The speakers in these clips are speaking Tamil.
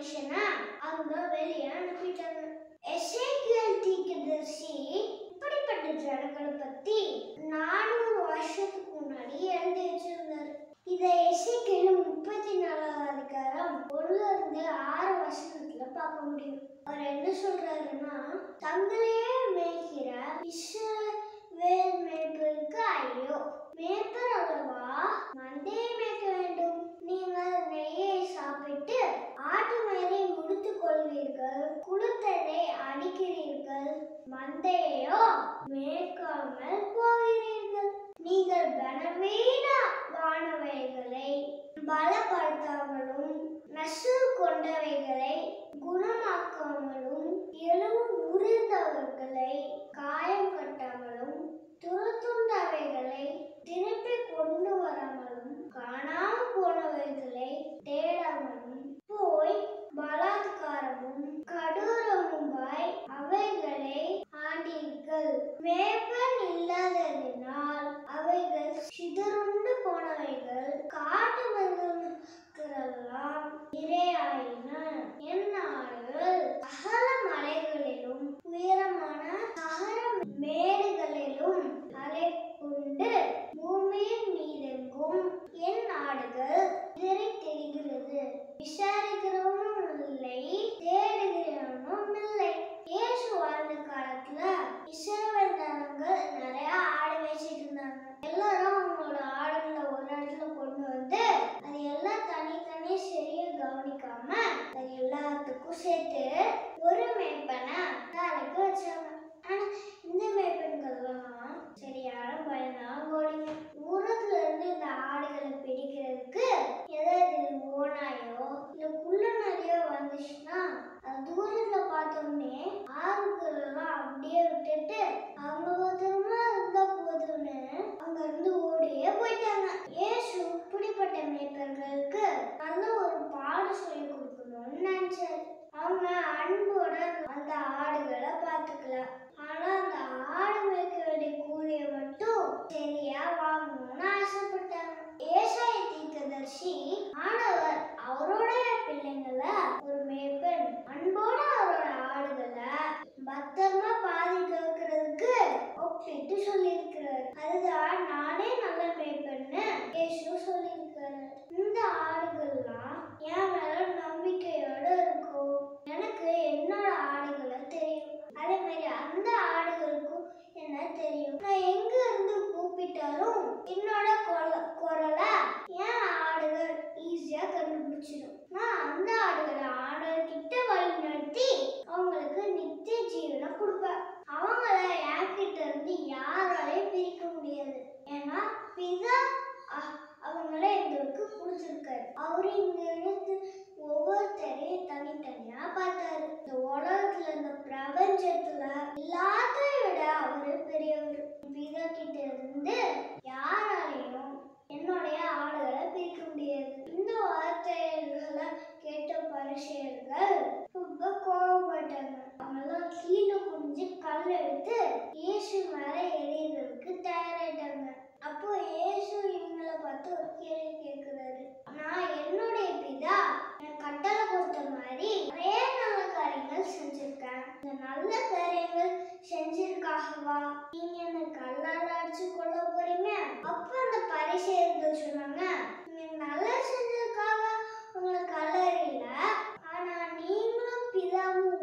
மனுஷனை? அவங்க வெளியே அனுப்பிட்டாங்க. எசேக்கியேல் தீர்க்கதரிசி இப்படிப்பட்ட ஜனங்களை பத்தி நானூறு வருஷத்துக்கு முன்னாடி எழுதி வச்சிருந்தாரு. இதை எசேக்கியேல் முப்பத்தி நாலாவது அதிகாரம் ஒண்ணுல இருந்து ஆறு வசனத்துல பார்க்க முடியும். அவர் என்ன சொல்றாருன்னா தங்களையே மேய்க்கிற இஸ்ரவேல் மேய்ப்பிற்கு படிக்கிறீர்கள். மந்தையோ மேற்காமல் போகிறீர்கள். நீங்கள் பலவீன வானவைகளை பலப்படுத்தாமலும் நசு கொண்டவைகளை குணமாக்காமலும் எலும்பு முறிந்தவர்களை மேய்ப்பன் இல்லாததினால் அவைகள் சிதறுண்டு போனவைகள் காட்டு மிருகங்களுக்கெல்லாம் இரையாயின. என் ஆடுகள் அகல மலைகளிலும் உயரமான சகர மேடுகளிலும் அலை கொண்டு பூமியின் மீதெங்கும் என் ஆடுகள் இதனை தெரிகிறது. விசாரிக்கிறவனும் இல்லை தேடுகிறவனும் இல்லை. வாழ்ந்த காலத்துல இஸ்ரவேல் ஜனங்கள் நிறைய ஆடு மேய்ச்சிட்டு இருந்தாங்க. எல்லாரும் அவங்களோட ஆடுகளை ஒரு இடத்துல கொண்டு வந்து அது எல்லாம் தனித்தனி சரியா கவனிக்காம அது எல்லாத்துக்கும் சேர்த்து ஒரு மேய்ப்பனை நாளைக்கு வச்சாங்க. ஆனா இந்த மேய்ப்பன்கள்லாம் சரியான பயந்தாங்கோடிங்க தூரத்துல இருந்து இந்த ஆடுகளை பிடிக்கிறதுக்கு ஏதாவது ஓனாயோ இல்ல குள்ள நிறைய வந்துச்சுன்னா அது தூரம் சொன்னே ஆறுகள் எல்லாம் அப்படியே விட்டுட்டு அவங்க பத்திரமா இருந்தா போதும்னு அங்க இருந்து ஓடியே போயிட்டாங்க. ஏசு இப்படிப்பட்ட மேய்ப்பர்களுக்கு நல்ல ஒரு பாடம் சொல்லி கொடுக்கணும்னு நினைச்சாரு. அவங்க அன்போட அந்த ஆடுகளை பார்த்துக்கலாம். ஆனா அந்த ஆடு மேய்க்க வேண்டிய கூலியை மட்டும் சரியா வாங்கணும்னு ஆசைப்பட்டாங்க ஏசாய தீர்க்கதர்சி ஆனவர் அவருடைய பிள்ளைங்களை ஒரு மேய்ப்பன் அன்போட அவரோட ஆடுகளை பத்திரமா பாதுகாக்கிறதுக்கு என்று சொல்லியிருக்கிறார். அதுதான் நானே நல்ல மேய்ப்பன்னு இயேசு சொல்லியிருக்கிறார். இந்த ஆடுகள்லாம் என் மேல நம்பிக்கையோட இருக்கும். எனக்கு என்னோட ஆடுகளை தெரியும். அதே மாதிரி அந்த ஆடுகளுக்கும் என்ன தெரியும்? நான் எங்க இருந்து கூப்பிட்டாலும் என்னோட குரலை என் ஆடுகள் ஈஸியா கண்டுபிடிச்சிடும். நான் அந்த ஆடுகளை ஆடுகிட்ட வழி நடத்தி அவங்களுக்கு நித்திய ஜீவனை கொடுப்பேன். அவன் வந்து யாராலையும் பிரிக்க முடியாது. ஏன்னா பிதா அவங்கள எங்களுக்கு பிடிச்சிருக்காரு அவரு இங்க இருந்து ஒவ்வொருத்தரையும் தனித்தனியா பார்த்தாரு. இந்த உலகத்துல இந்த பிரபஞ்சத்துல எல்லாத்தையும் விட அவரு பெரியவர். பிதா கிட்ட இருந்து யாராலையும் என்னுடைய ஆடுகளை பிரிக்க முடியாது. இந்த வார்த்தைகளை கேட்ட பரிசெயர்கள் ரொம்ப கோவப்பட்டாங்க. அவங்கெல்லாம் எடுத்து இயேசு மேலே எறியறதுக்கு தயாராயிட்டாங்க. அப்போ இயேசு இவங்களை பார்த்து ஒரு கேள்வி கேட்கிறாரு. நான் என்னுடைய பிதா என் கட்டளை கொடுத்த மாதிரி நிறைய நல்ல காரியங்கள் செஞ்சிருக்கேன். இந்த நல்ல காரியங்கள் செஞ்சிருக்காகவா? நீங்க என்ன கல்லால அடிச்சு கொள்ள போறீங்க? அப்ப அந்த பரிசெயர்கள் சொன்னாங்க நீங்க நல்லா செஞ்சதுக்காக உங்களுக்கு கல்லறையில. ஆனா நீங்களும் பிதாவும்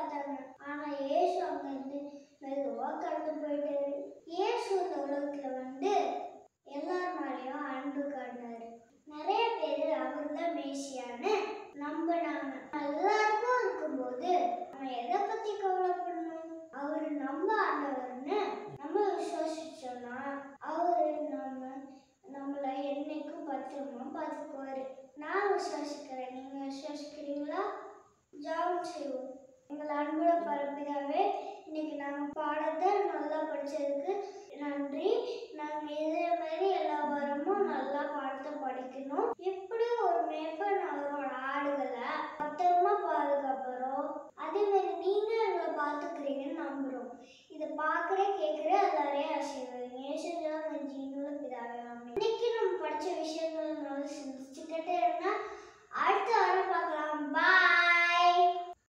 பார்த்தாங்க ஆனா ஏசு அங்க இருந்து மெதுவா கடந்து போயிட்டாரு. ஏசு இந்த உலகத்துல வந்து எல்லார் மேலேயும் அன்பு காட்டினாரு. நிறைய பேர் அவர் தான் மேசியான்னு நம்பினாங்க எல்லாருக்கும் இருக்கும்போது நம்ம எதை பத்தி கவலைப்படணும்? அவர் நம்ம ஆண்டவர்னு நம்ம விசுவாசிச்சோம்னா அவரு நம்ம நம்மளை என்னைக்கும் பத்திரமா பார்த்துக்குவாரு. நான் விசுவாசிக்கிறேன். நீங்க விசுவாசிக்கிறீங்களா? ஜாபம் செய்வோம். எங்கள் அன்புள்ள பரப்பிதாவே இன்னைக்கு நாங்கள் பாடத்தை நல்லா படித்ததுக்கு நன்றி. நாங்கள் இதே மாதிரி எல்லா வாரமும் நல்லா பாடத்தை படிக்கணும். எப்படி ஒரு மேப்பன் அவரோட ஆடுகளை பத்திரமா பாதுகாப்புறோம்? அதே மாதிரி நீங்கள் எங்களை பார்த்துக்கிறீங்கன்னு நம்புகிறோம்